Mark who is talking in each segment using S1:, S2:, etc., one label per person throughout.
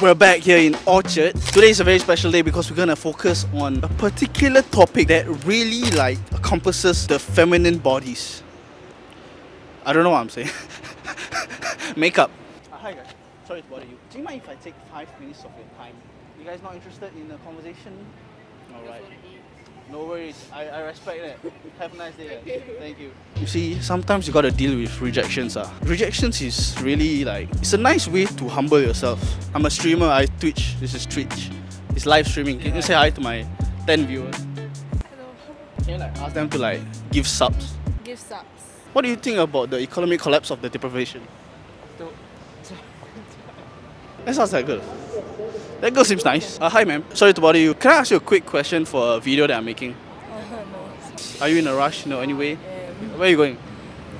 S1: We're back here in Orchard. Today is a very special day because we're gonna focus on a particular topic that really like encompasses the feminine bodies. I don't know what I'm saying. Makeup. Uh, hi guys, sorry to bother you. Do you mind if I take five minutes of your time? You guys not interested in a conversation? Alright. No worries, I, I respect that. Have a nice day. Thank you. You see, sometimes you gotta deal with rejections. Ah. Rejections is really like, it's a nice way to humble yourself. I'm a streamer, I Twitch. This is Twitch. It's live streaming. Can you say hi to my 10 viewers?
S2: Hello.
S1: Can you like ask them to like give subs?
S2: Give subs.
S1: What do you think about the economic collapse of the deprivation? That sounds like good. That girl seems nice. Uh, hi ma'am, sorry to bother you. Can I ask you a quick question for a video that I'm making?
S2: Uh, no.
S1: Are you in a rush? No, anyway.
S2: Um,
S1: Where are you going?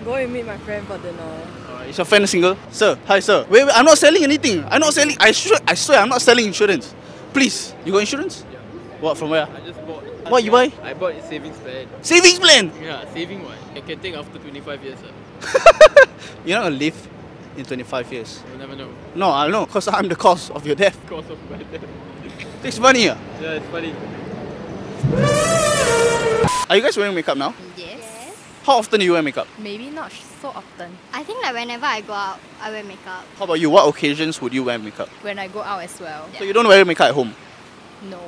S2: go and meet my friend for dinner.
S1: Alright, is your friend single? Sir, hi sir. Wait, wait, I'm not selling anything. I'm not selling. I swear, I swear, I'm not selling insurance. Please, you got insurance?
S3: Yeah.
S1: What from where?
S3: I just bought.
S1: What you buy?
S3: I bought a savings plan.
S1: Savings plan.
S3: Yeah, saving one. I can take after 25 years. Uh.
S1: You're not gonna live in 25 years.
S3: You never know.
S1: No, I know, cause I'm the cause of your death.
S3: Cause of my death.
S1: It's funny, ah.
S3: Yeah, it's funny.
S1: Are you guys wearing makeup now?
S4: Yes.
S1: How often do you wear makeup?
S2: Maybe not so often.
S4: I think like whenever I go out, I wear makeup.
S1: How about you? What occasions would you wear makeup?
S2: When I go out as well.
S1: So you don't wear makeup at home.
S2: No.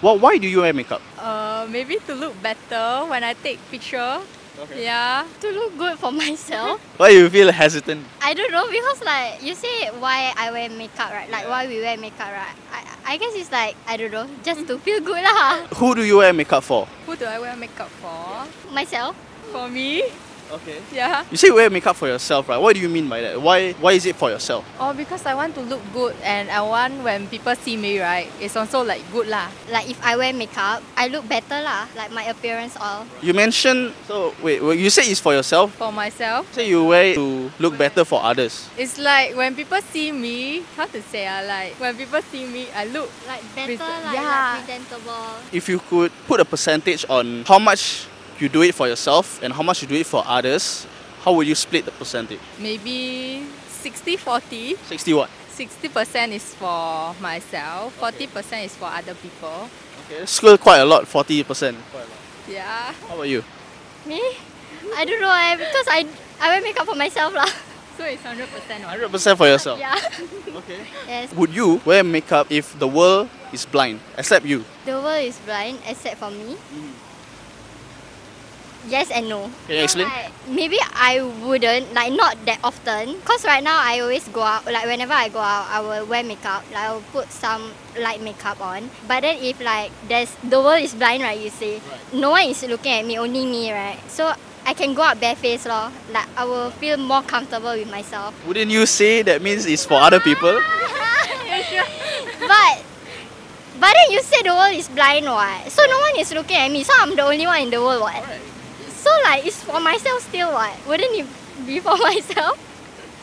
S1: Well, why do you wear makeup?
S2: Uh, maybe to look better when I take picture.
S1: Okay.
S2: Yeah.
S4: To look good for myself.
S1: Why you feel hesitant?
S4: I don't know because like you say why I wear makeup right? Like why we wear makeup right? I, I guess it's like I don't know, just to feel good lah.
S1: Who do you wear makeup for?
S2: Who do I wear makeup for?
S4: Myself.
S2: For me.
S1: Okay.
S2: Yeah.
S1: You say wear makeup for yourself, right? What do you mean by that? Why why is it for yourself?
S2: Oh, because I want to look good and I want when people see me right, it's also like good lah.
S4: Like if I wear makeup, I look better lah. Like my appearance all.
S1: You mentioned so wait, wait, you say it's for yourself?
S2: For myself.
S1: Say you wear it to look better for others.
S2: It's like when people see me, how to say ah, like when people see me, I look
S4: Like better
S2: Present-
S4: like,
S2: yeah.
S4: like presentable.
S1: If you could put a percentage on how much you do it for yourself and how much you do it for others, how would you split the percentage?
S2: maybe 60 40.
S1: 60 what?
S2: 60% is for myself, 40% is for other people.
S1: Okay, that's still quite a lot, 40%. Quite a lot.
S2: Yeah.
S1: How about you?
S4: Me? I don't know eh, because I I wear makeup for myself lah.
S2: So it's 100% or
S1: 100% for yourself.
S4: Yeah.
S1: Okay.
S4: yes.
S1: Would you wear makeup if the world is blind, except you?
S4: The world is blind except for me. Yes and no.
S1: Can you explain?
S4: Like, maybe I wouldn't, like not that often. Cause right now I always go out, like whenever I go out, I will wear makeup. Like I will put some light makeup on. But then if like there's the world is blind, right? You say, no one is looking at me, only me, right? So I can go out barefaced, lor. Like I will feel more comfortable with myself.
S1: Wouldn't you say that means it's for other people?
S4: but but then you say the world is blind, what? So no one is looking at me. So I'm the only one in the world, what? So like it's for myself still, what? Wouldn't it be for myself?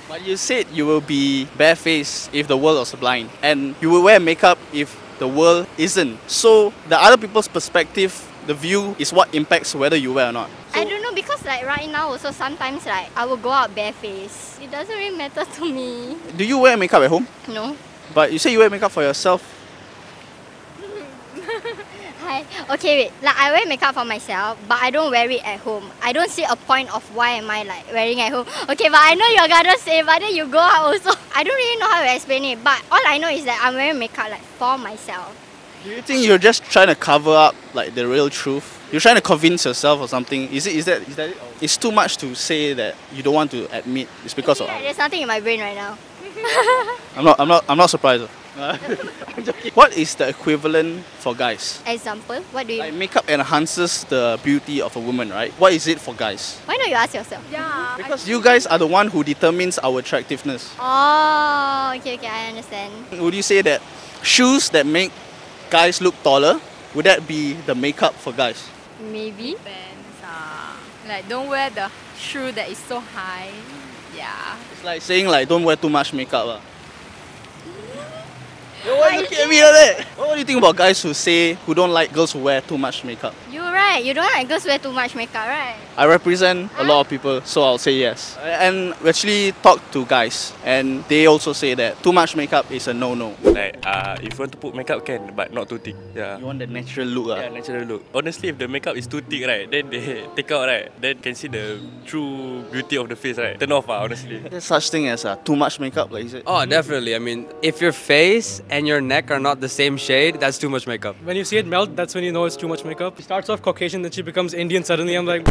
S1: But you said you will be barefaced if the world was blind, and you will wear makeup if the world isn't. So the other people's perspective, the view is what impacts whether you wear or not.
S4: I don't know because like right now also sometimes like I will go out barefaced. It doesn't really matter to me.
S1: Do you wear makeup at home?
S4: No.
S1: But you say you wear makeup for yourself.
S4: Okay, wait. Like I wear makeup for myself, but I don't wear it at home. I don't see a point of why am I like wearing at home. Okay, but I know you're gonna say, but then you go out also. I don't really know how to explain it, but all I know is that I'm wearing makeup like for myself.
S1: Do you think you're just trying to cover up like the real truth? You're trying to convince yourself or something? Is it? Is that? Is that? It? It's too much to say that you don't want to admit. It's because of.
S4: Like, there's nothing in my brain right now.
S1: I'm not. I'm not. I'm not surprised. I'm joking. What is the equivalent for guys?
S4: Example, what do you?
S1: Like makeup enhances the beauty of a woman, right? What is it for guys?
S4: Why not you ask yourself?
S2: Yeah.
S1: Because you guys are the one who determines our attractiveness.
S4: Oh, okay, okay, I understand.
S1: Would you say that shoes that make guys look taller would that be the makeup for guys?
S4: Maybe.
S2: Depends. ah. like don't wear the shoe that is so high. Yeah.
S1: It's like saying like don't wear too much makeup. lah. Yo, why you looking at me like that? What do you think about guys who say who don't like girls who wear too much makeup?
S4: You're right. right? You don't like girls wear too much makeup, right?
S1: I represent a lot of people, so I'll say yes. And we actually talked to guys, and they also say that too much makeup is a no-no.
S5: Like uh, if you want to put makeup can, but not too thick. Yeah.
S1: You want the natural look,
S5: Yeah,
S1: ah.
S5: natural look. Honestly, if the makeup is too thick, right, then they take out, right, then can see the true beauty of the face, right. Turn off, ah, honestly.
S1: There's such thing as uh, too much makeup, like you said.
S6: Oh, definitely. I mean, if your face and your neck are not the same shade, that's too much makeup.
S7: When you see it melt, that's when you know it's too much makeup. She starts off Caucasian, then she becomes Indian. Suddenly, I'm like,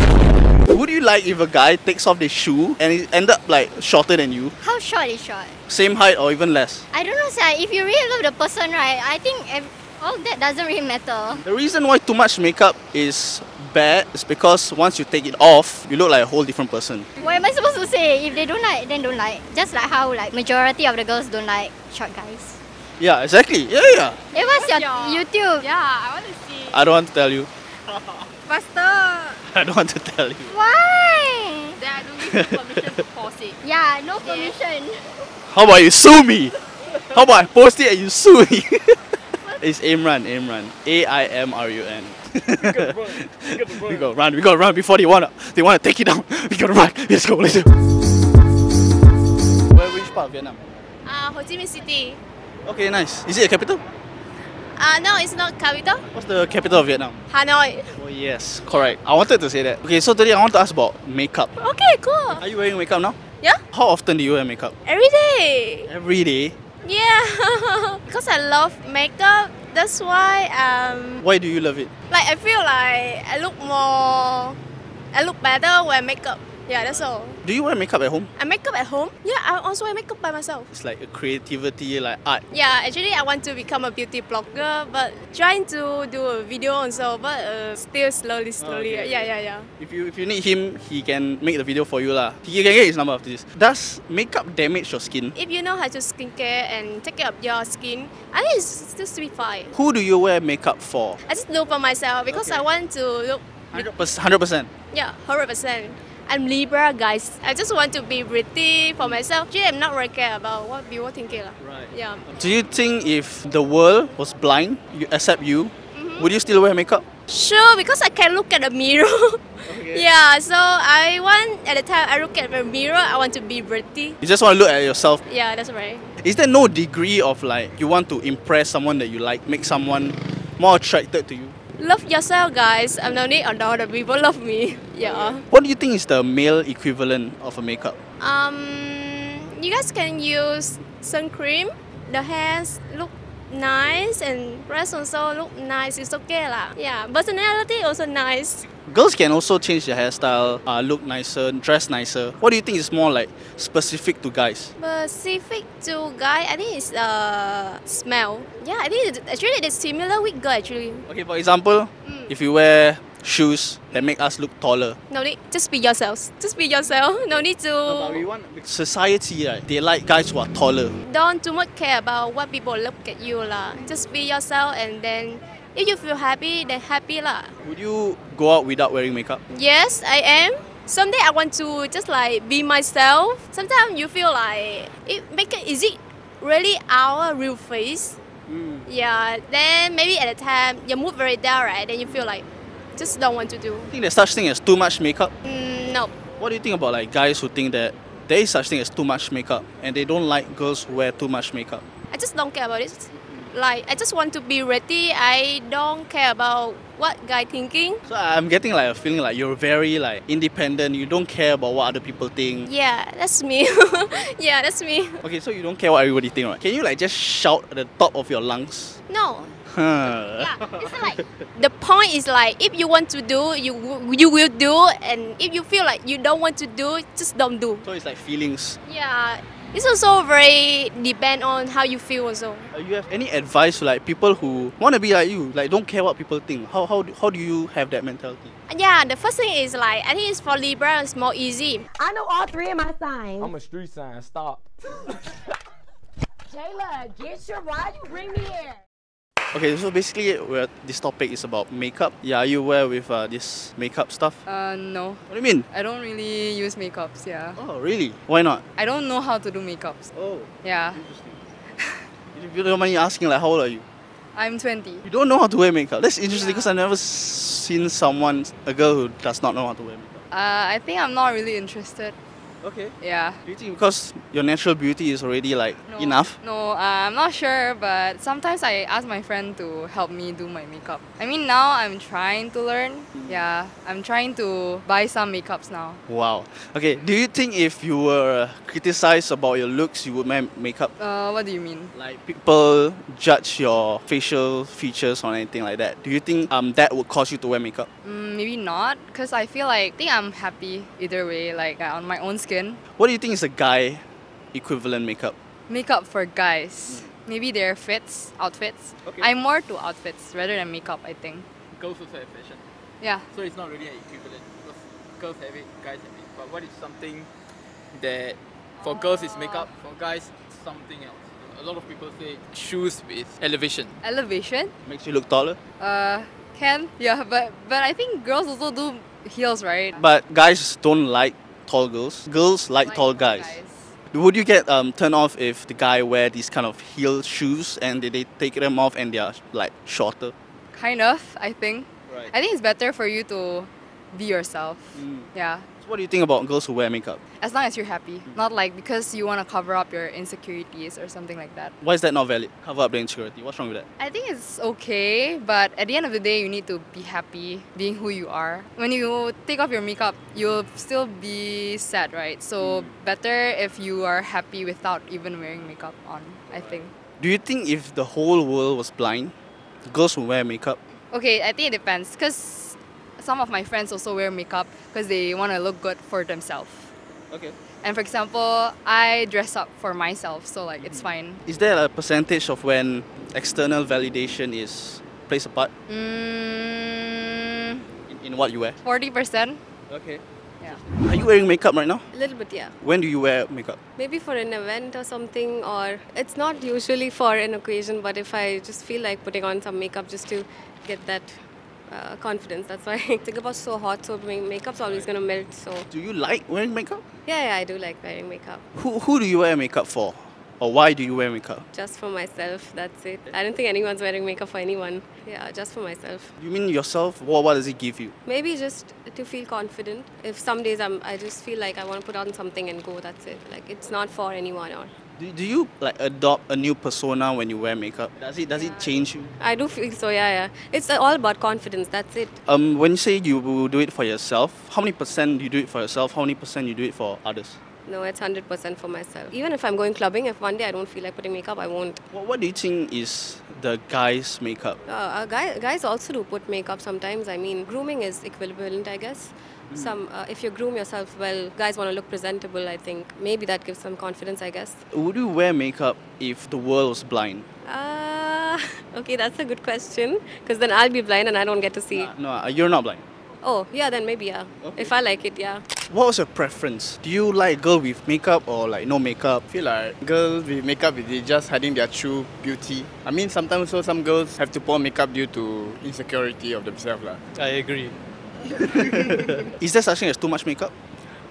S1: Would you like if a guy takes off his shoe and he end up like shorter than you,
S4: How short is short?
S1: same height or even less?
S4: I don't know, sir. If you really love the person, right, I think ev- all that doesn't really matter.
S1: The reason why too much makeup is bad is because once you take it off, you look like a whole different person.
S4: What am I supposed to say? If they don't like, then don't like. Just like how like majority of the girls don't like short guys.
S1: Yeah, exactly. Yeah, yeah.
S4: Eh, what's your
S2: your-
S4: YouTube?
S2: Yeah, I want to see.
S1: I don't want to tell you.
S2: Faster.
S1: I don't want to tell you.
S4: Why?
S2: Then I don't give you permission to pause it.
S4: Yeah, no permission.
S1: How about you sue me? How about I post it and you sue me? it's AimRun, AimRun. A I M R U N. We gotta run, we gotta run before they wanna they wanna take it down. We gotta run. Let's go, let's go. Where which part of Vietnam?
S8: Uh, Ho Chi Minh City.
S1: Okay, nice. Is it a capital?
S8: Uh, no, it's not capital.
S1: What's the capital of Vietnam?
S8: Hanoi.
S1: Oh yes, correct. I wanted to say that. Okay, so today I want to ask about makeup.
S8: Okay, cool.
S1: Are you wearing makeup now?
S8: Yeah,
S1: How often do you wear makeup?
S8: every day.
S1: Every day.
S8: Yeah, because I love makeup. That's why um,
S1: Why do you love it?
S8: like I feel like I look more, I look better when makeup. Yeah, that's all.
S1: Do you wear makeup at home?
S8: I make up at home. Yeah, I also wear makeup by myself.
S1: It's like a creativity, like art.
S8: Yeah, actually I want to become a beauty blogger, but trying to do a video also, but uh, still slowly, slowly.
S1: Okay.
S8: Yeah, yeah, yeah.
S1: If you if you need him, he can make the video for you lah. He can get his number after this. Does makeup damage your skin?
S8: If you know how to skincare and take care of your skin, I think it's still to be fine.
S1: Who do you wear makeup for?
S8: I just do for myself because
S1: Okay.
S8: I want to look,
S1: Hundred percent.
S8: yeah, hundred percent. I'm Libra, guys. I just want to be pretty for myself. Actually, I'm not really care about what people think.
S1: Right.
S8: Yeah.
S1: Do you think if the world was blind, you, except you, mm-hmm. would you still wear makeup?
S8: Sure, because I can look at the mirror. yeah, so I want, at the time I look at the mirror, I want to be pretty.
S1: You just want to look at yourself.
S8: Yeah, that's right.
S1: Is there no degree of like you want to impress someone that you like, make someone more attracted to you?
S8: Love yourself, guys. I'm no need other people love me. Yeah.
S1: What do you think is the male equivalent of a makeup?
S8: Um, you guys can use sun cream. The hairs look nice and rest also look nice. It's okay lah. Yeah, personality also nice.
S1: Girls can also change their hairstyle, uh, look nicer, dress nicer. What do you think is more like specific to guys?
S8: Specific to guy, I think it's uh smell. Yeah, I think it's, actually it's similar with girl actually.
S1: Okay, for example, if you wear shoes that make us look taller.
S8: No need, just be yourselves. Just be yourself. No need to.
S1: want society, right? They like guys who are taller.
S8: don't too much care about what people look at you lah. Just be yourself and then if you feel happy, then happy lah.
S1: Would you go out without wearing makeup?
S8: Yes, I am. Someday I want to just like be myself. Sometimes you feel like it make it is it really our real face? Hmm. Yeah. Then maybe at the time your mood very down, right? Then you feel like just don't want to do.
S1: Think there's such thing as too much makeup.
S8: Mm, no.
S1: What do you think about like guys who think that there is such thing as too much makeup and they don't like girls who wear too much makeup?
S8: I just don't care about it. Like I just want to be ready. I don't care about what guy thinking.
S1: So I'm getting like a feeling like you're very like independent. You don't care about what other people think.
S8: Yeah, that's me. yeah, that's me.
S1: Okay, so you don't care what everybody think, right? Can you like just shout at the top of your lungs?
S8: No.
S1: Huh.
S8: Yeah, it's like the point is like if you want to do, you you will do, and if you feel like you don't want to do, just don't do.
S1: So it's like feelings.
S8: Yeah, it's also very depend on how you feel also.
S1: Uh, you have any advice to like people who want to be like you, like don't care what people think? How how do, how do you have that mentality?
S8: Yeah, the first thing is like I think it's for Libra it's more easy.
S9: I know all three of my signs.
S10: I'm a street sign. Stop.
S9: Jayla, get your ride. You bring me here.
S1: Okay, so basically, we're, this topic is about makeup. Yeah, are you aware with uh, this makeup stuff?
S11: Uh, no.
S1: What do you mean?
S11: I don't really use makeups, yeah.
S1: Oh, really? Why not?
S11: I don't know how to do makeups.
S1: Oh,
S11: Yeah.
S1: if you don't mind asking, like, how old are you?
S11: I'm 20.
S1: You don't know how to wear makeup. That's interesting because I've never seen someone, a girl who does not know how to wear makeup.
S11: Uh, I think I'm not really interested.
S1: Okay.
S11: Yeah.
S1: Do you think because your natural beauty is already like
S11: No,
S1: enough?
S11: No, uh, I'm not sure, but sometimes I ask my friend to help me do my makeup. I mean, now I'm trying to learn. Yeah, I'm trying to buy some makeups now.
S1: Wow. Okay. Do you think if you were criticized about your looks, you would wear makeup?
S11: Uh, what do you mean?
S1: Like people judge your facial features or anything like that. Do you think um that would cause you to wear makeup?
S11: Mm, maybe not, because I feel like I think I'm happy either way, like uh, on my own skin.
S1: What do you think is a guy equivalent makeup?
S11: Makeup for guys. Maybe their fits, outfits.
S3: Okay.
S11: I'm more to outfits rather than makeup, I think.
S3: Girls also have fashion.
S11: Yeah.
S3: So it's not really an equivalent because girls have it, guys have it. But what is something that for girls is makeup, for guys it's something else? A lot of people say shoes with elevation.
S11: Elevation?
S1: Makes you look taller.
S11: Uh, can? Yeah, but but I think girls also do heels, right?
S1: But guys don't like tall girls. Girls like, tall guys. Would you get um, turned off if the guy wear these kind of heel shoes and they, they take them off and they are like shorter?
S11: Kind of, I think.
S1: Right.
S11: I think it's better for you to be yourself. Yeah.
S1: So what do you think about girls who wear makeup?
S11: As long as you're happy. Not like because you want to cover up your insecurities or something like that.
S1: Why is that not valid? Cover up the insecurity. What's wrong with that?
S11: I think it's okay, but at the end of the day, you need to be happy being who you are. When you take off your makeup, you'll still be sad, right? So, mm. better if you are happy without even wearing makeup on, I think.
S1: Do you think if the whole world was blind, girls would wear makeup?
S11: Okay, I think it depends because some of my friends also wear makeup because they want to look good for themselves.
S1: Okay.
S11: And for example, I dress up for myself, so like it's fine.
S1: Is there a percentage of when external validation is plays a part
S11: Mm,
S1: in, in what you wear?
S11: 40%.
S1: Okay.
S11: Yeah.
S1: Are you wearing makeup right now?
S10: A little bit, yeah.
S1: When do you wear makeup?
S10: Maybe for an event or something, or it's not usually for an occasion, but if I just feel like putting on some makeup just to get that uh, confidence, that's why Singapore's so hot, so ma- makeup's always gonna melt. So
S1: Do you like wearing makeup?
S10: yeah, yeah, I do like wearing makeup.
S1: Who, who do you wear makeup for? Or why do you wear makeup?
S10: Just for myself, that's it. I don't think anyone's wearing makeup for anyone. Yeah, just for myself.
S1: You mean yourself? What, what does it give you?
S10: Maybe just to feel confident. If some days I'm, I just feel like I want to put on something and go. That's it. Like it's not for anyone or.
S1: Do, do you like adopt a new persona when you wear makeup? Does it does it change you?
S10: I do feel so. Yeah, yeah. It's all about confidence. That's it.
S1: Um, when you say you will do it for yourself, how many percent do you do it for yourself? How many percent you do it for others?
S10: No, it's hundred percent for myself. Even if I'm going clubbing, if one day I don't feel like putting makeup, I won't.
S1: What, what do you think is the guy's makeup?
S10: Uh, uh, guy, guys also do put makeup sometimes. I mean, grooming is equivalent, I guess. Some, uh, if you groom yourself well, guys want to look presentable. I think maybe that gives some confidence. I guess.
S1: Would you wear makeup if the world was blind?
S10: Uh, okay, that's a good question. Because then I'll be blind and I don't get to see.
S1: No, uh, you're not blind.
S10: Oh, yeah, then maybe yeah. If I like it, yeah.
S1: What was your preference? Do you like girl with makeup or like no makeup?
S12: feel like girls with makeup they just hiding their true beauty. I mean sometimes also some girls have to put makeup due to insecurity of themselves lah.
S7: I agree.
S1: Is there such thing as too much makeup?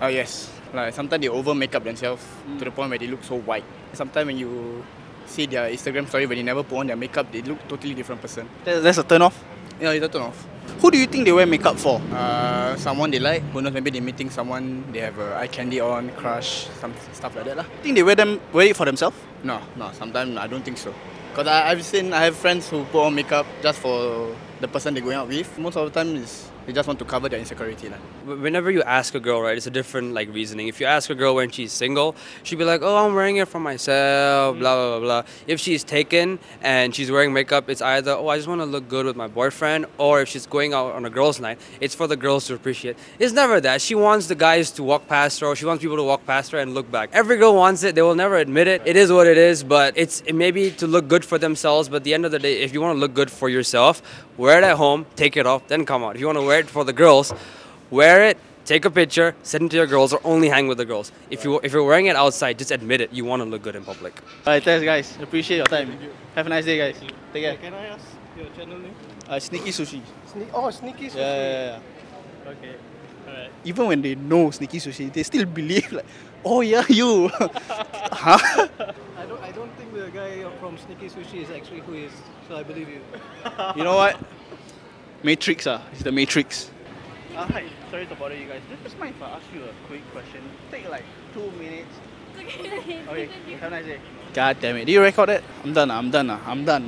S12: Oh yes. Like sometimes they over makeup themselves to the point where they look so white. Sometimes when you see their Instagram story when they never put on their makeup, they look totally different person.
S1: That- That's a turn off.
S12: Yeah, it's a turn off.
S1: Who do you think they wear makeup for?
S12: Uh, someone they like, who knows, maybe they're meeting someone, they have a eye candy on, crush, some stuff like that lah.
S1: Think they wear them wear it for themselves?
S12: No, no, sometimes I don't think so. Because I've seen, I have friends who put on makeup just for the person they're going out with. Most of the time is they just want to cover their insecurity. lah.
S6: Whenever you ask a girl, right, it's a different like reasoning. If you ask a girl when she's single, she'd be like, "Oh, I'm wearing it for myself," blah blah blah blah. If she's taken and she's wearing makeup, it's either, "Oh, I just want to look good with my boyfriend," or if she's going out on a girls' night, it's for the girls to appreciate. It's never that. She wants the guys to walk past her, or she wants people to walk past her and look back. Every girl wants it. They will never admit it. It is what it is, but it's it may be to look good for themselves. But at the end of the day, if you want to look good for yourself, wear it at home, take it off, then come out. If you want to wear it for the girls, wear it, take a picture, send it to your girls, or only hang with the girls. If you if you're wearing it outside, just admit it. You want to look good in public.
S1: Alright, thanks guys. Appreciate your time. Have a nice day, guys. Take care.
S7: Can I ask your channel name?
S1: Uh, sneaky sushi.
S7: Sne- oh, Sneaky Sushi.
S1: Yeah, yeah, yeah.
S7: Okay. Alright.
S1: Even when they know sneaky sushi, they still believe like, Oh yeah, you. huh?
S13: I don't, I don't think the guy from Sneaky Sushi is actually who he is, so I believe you.
S1: You know what? Matrix ah, it's the Matrix. Uh, hi, sorry to bother you guys. Just mind if I ask you a quick question? Take like two minutes. Okay, have a nice day. God damn it. Do you record it? I'm done. ah, I'm done. ah, I'm done.